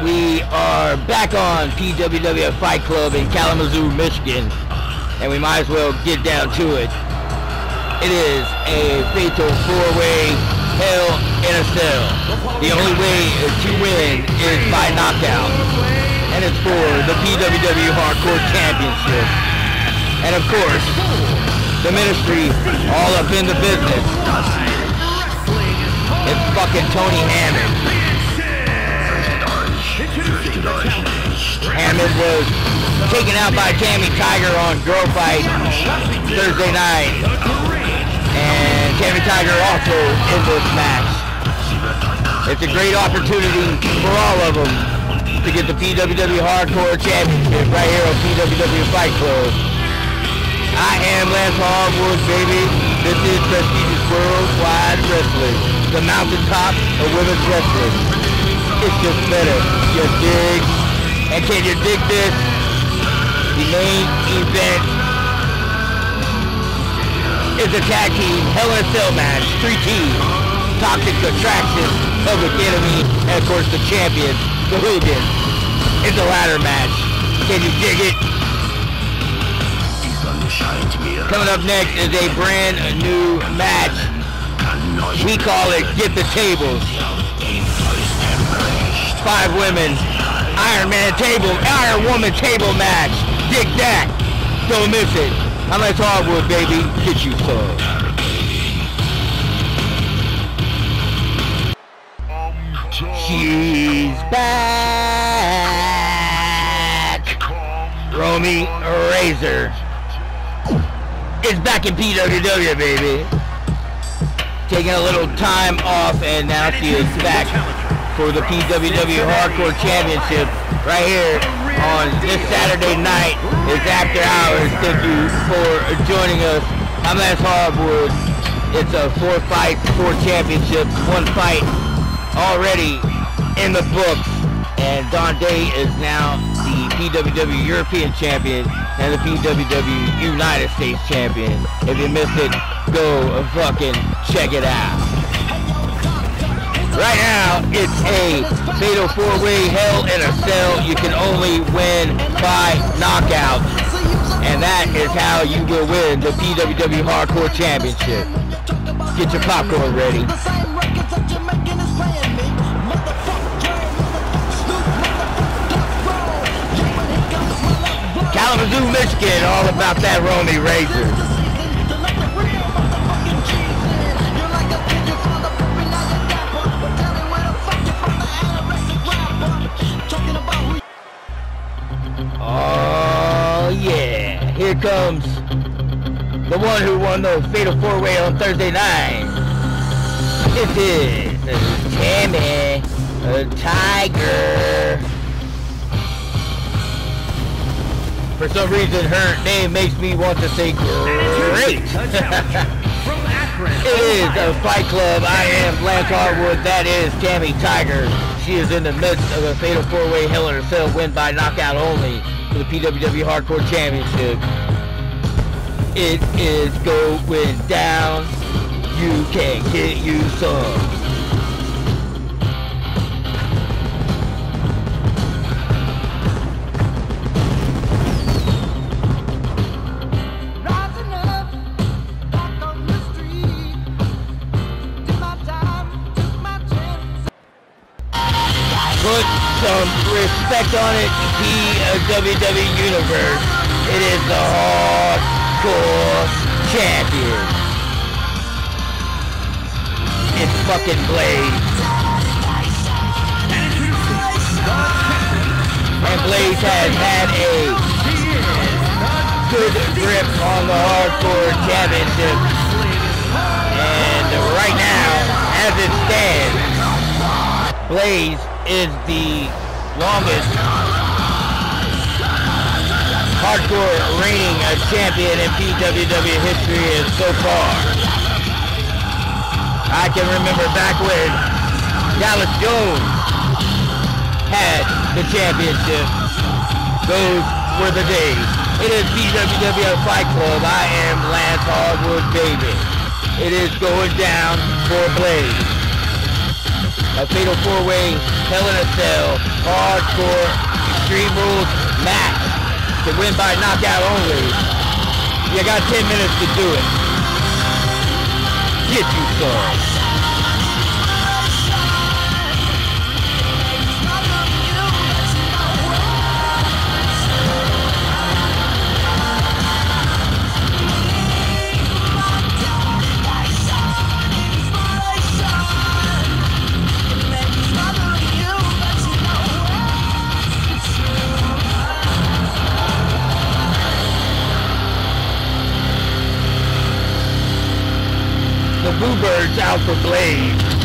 We are back on PWWF Fight Club in Kalamazoo, Michigan, and we might as well get down to it. It is a fatal four-way hell in a cell. The only way to win is by knockout, and it's for the PWW Hardcore Championship. And of course, the ministry all up in the business. It's fucking Tony Hammond. Hammond was taken out by Tammy Tiger on Girl Fight Thursday night. And Tammy Tiger also in this match. It's a great opportunity for all of them to get the PWW Hardcore Championship right here on PWW Fight Club. I am Lance Hardwood, baby. This is prestigious worldwide wrestling, the mountaintop of women's wrestling. It's just better, you dig? And can you dig this? The main event is a tag team Hell in a Cell match, three teams. Toxic Attraction, Public Enemy, and of course the champion, the Hooligan. It's a ladder match. Can you dig it? Coming up next is a brand new match. We call it Get the Tables. Five women, Iron Man table, Iron Woman table match. Dig that. Don't miss it. I'm at Hardwood, baby. Get you some. She's back. Romy Razor is back in PWW, baby. Taking a little time off, and now she is back for the PWW Hardcore Championship right here on this Saturday night. It's after hours. Thank you for joining us. I'm as Hardwood. It's a four fights, four championships, one fight already in the books. And Don Day is now the PWW European Champion and the PWW United States Champion. If you missed it, go fucking check it out. Right now, it's a fatal four-way hell in a cell. You can only win by knockout. And that is how you will win the PWW Hardcore Championship. Get your popcorn ready. Kalamazoo, Michigan, all about that Romy Razor. Comes the one who won the Fatal 4-Way on Thursday night. This is Tammy a Tiger. For some reason, her name makes me want to say great. it is a fight club. I am Lance Hardwood. That is Tammy Tiger. She is in the midst of a fatal four-way Hell in a Cell win by knockout only for the PWW Hardcore Championship. It is going down. You can get you some. Put some respect on it, PWW Universe. It is the hardcore champion. It's fucking Blaze. And Blaze has had a good grip on the hardcore championship. And right now, as it stands, Blaze is the longest hardcore reigning champion in PWW history is so far. I can remember back when Dallas Jones had the championship. Those were the days. It is PWW Fight Club. I am Lance Hardwood, baby. It is going down for Blaze. a Fatal 4-Way Hell in a Cell Hardcore Extreme Rules match to win by knockout only. You got 10 minutes to do it. Get you some. Boo Birds out for Blaze.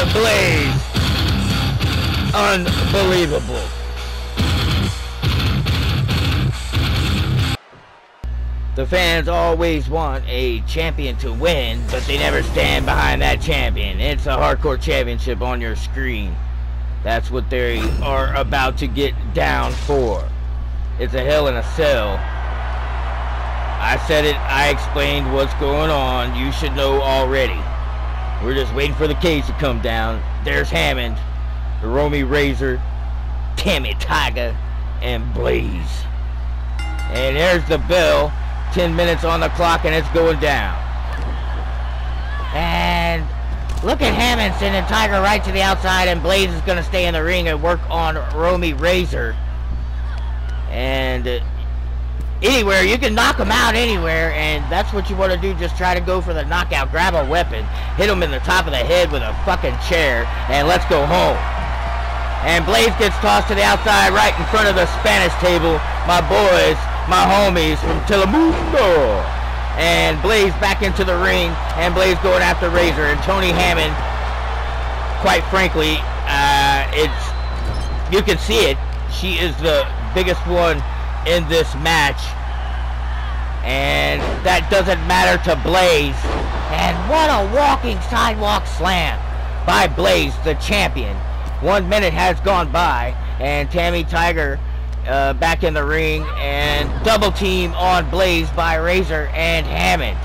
The Blaze. Unbelievable. The fans always want a champion to win, but they never stand behind that champion. It's a hardcore championship on your screen. That's what they are about to get down for. It's a hell in a cell. I said it, I explained what's going on. You should know already. We're just waiting for the cage to come down. There's Hammond, the Romy Razor, Tammy Tiger, and Blaze. And there's the bell. 10 minutes on the clock and it's going down. And look at Hammond sending Tiger right to the outside and Blaze is going to stay in the ring and work on Romy Razor. And anywhere. You can knock them out anywhere, and that's what you want to do. Just try to go for the knockout. Grab a weapon, hit them in the top of the head with a fucking chair, and let's go home. And Blaze gets tossed to the outside right in front of the Spanish table. My boys, my homies from Telemundo. And Blaze back into the ring, and Blaze going after Razor. And Tony Hammond, quite frankly, uh, it's you can see it. She is the biggest one in this match. And that doesn't matter to Blaze. And what a walking sidewalk slam by Blaze, the champion. One minute has gone by, and Tammy Tiger uh, back in the ring, and double team on Blaze by Razor and Hammond.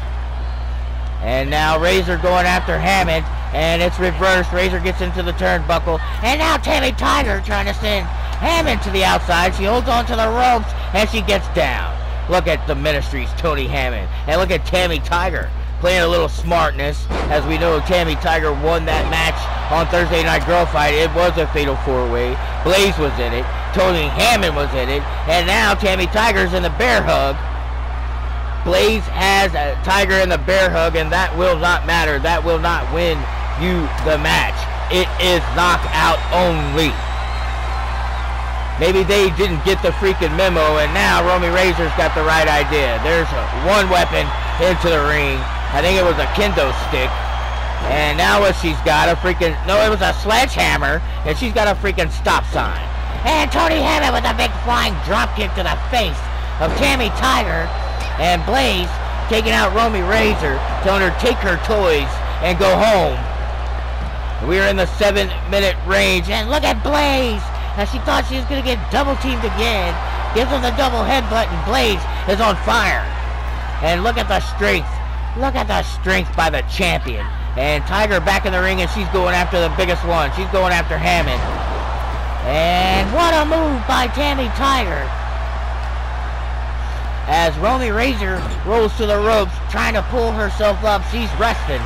And now Razor going after Hammond, and it's reversed. Razor gets into the turnbuckle, and now Tammy Tiger trying to send Hammond to the outside. She holds on to the ropes, and she gets down. Look at the Ministries, Tony Hammond. And look at Tammy Tiger playing a little smartness. As we know, Tammy Tiger won that match on Thursday Night Girl Fight. It was a fatal four-way. Blaze was in it. Tony Hammond was in it. And now Tammy Tiger's in the bear hug. Blaze has a Tiger in the bear hug, and that will not matter. That will not win you the match. It is knockout only. Maybe they didn't get the freaking memo, and now Romy Razor's got the right idea. There's one weapon into the ring. I think it was a kendo stick. And now what she's got a freaking, no, it was a sledgehammer, and she's got a freaking stop sign. And Tony Hammond with a big flying dropkick to the face of Tammy Tiger, and Blaze taking out Romy Razor, telling her take her toys and go home. We're in the seven minute range, and look at Blaze as she thought she was going to get double teamed again. Gives her the double headbutt and Blaze is on fire. And look at the strength. Look at the strength by the champion. And Tiger back in the ring and she's going after the biggest one. She's going after Hammond. And what a move by Tammy Tiger. As Romy Razor rolls to the ropes trying to pull herself up. She's resting.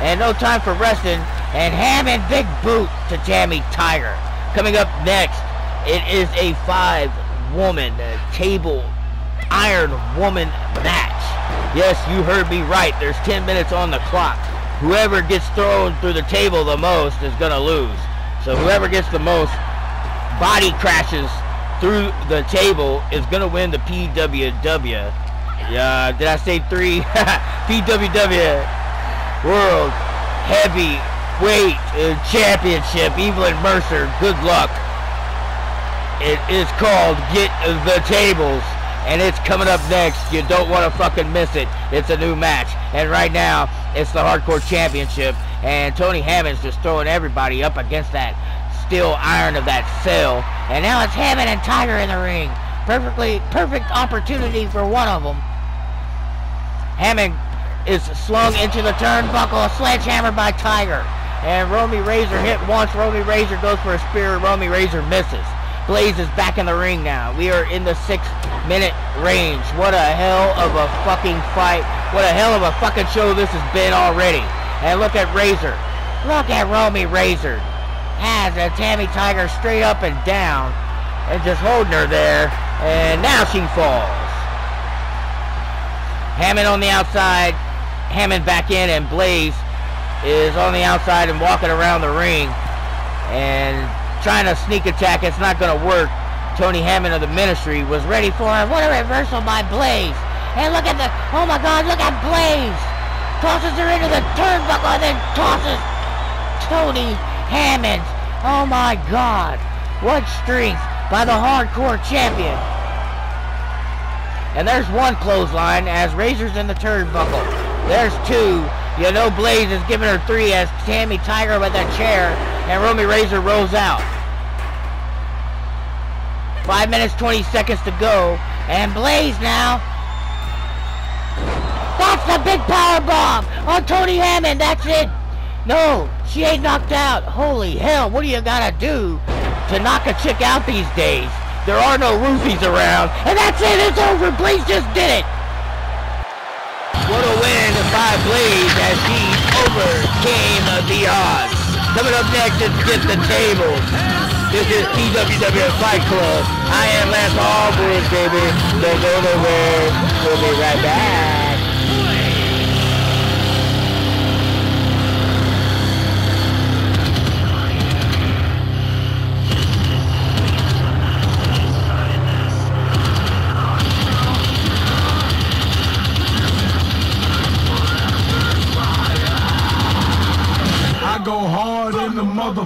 And no time for resting. And Hammond big boot to Tammy Tiger. Coming up next, it is a five-woman table Iron Woman match. Yes, you heard me right. There's 10 minutes on the clock. Whoever gets thrown through the table the most is going to lose. So whoever gets the most body crashes through the table is going to win the PWW. Uh, did I say three? PWW World Heavyweight uh, Championship. Evelyn Mercer, good luck. It is called Get the Tables. And it's coming up next. You don't want to fucking miss it. It's a new match. And right now, it's the Hardcore Championship. And Tony Hammond's just throwing everybody up against that steel iron of that cell. And now it's Hammond and Tiger in the ring. Perfectly, perfect opportunity for one of them. Hammond is slung into the turnbuckle, a sledgehammer by Tiger. And Romy Razor hit once. Romy Razor goes for a spear. Romy Razor misses. Blaze is back in the ring now. We are in the six minute range. What a hell of a fucking fight. What a hell of a fucking show this has been already. And look at Razor. Look at Romy Razor. Has a Tammy Tiger straight up and down. And just holding her there. And now she falls. Hammond on the outside. Hammond back in and Blaze is on the outside and walking around the ring. And trying to sneak attack. It's not going to work. Tony Hammond of the ministry was ready for it. What a reversal by Blaze. And look at the, oh my God, look at Blaze. Tosses her into the turnbuckle and then tosses Tony Hammond. Oh my God. What strength by the hardcore champion. And there's one clothesline as Razor's in the turnbuckle. There's two. You know Blaze is giving her three as Tammy Tiger with that chair and Romy Razor rolls out. Five minutes, 20 seconds to go. And Blaze now. That's the big power bomb on Tony Hammond. That's it. No, she ain't knocked out. Holy hell, what do you gotta do to knock a chick out these days? There are no roofies around. And that's it. It's over. Blaze just did it. Blaze as he overcame the odds. Coming up next is Get the Tables. This is PWWF Fight Club. I am Lance Hardwood, baby. Don't go nowhere. We'll be right back.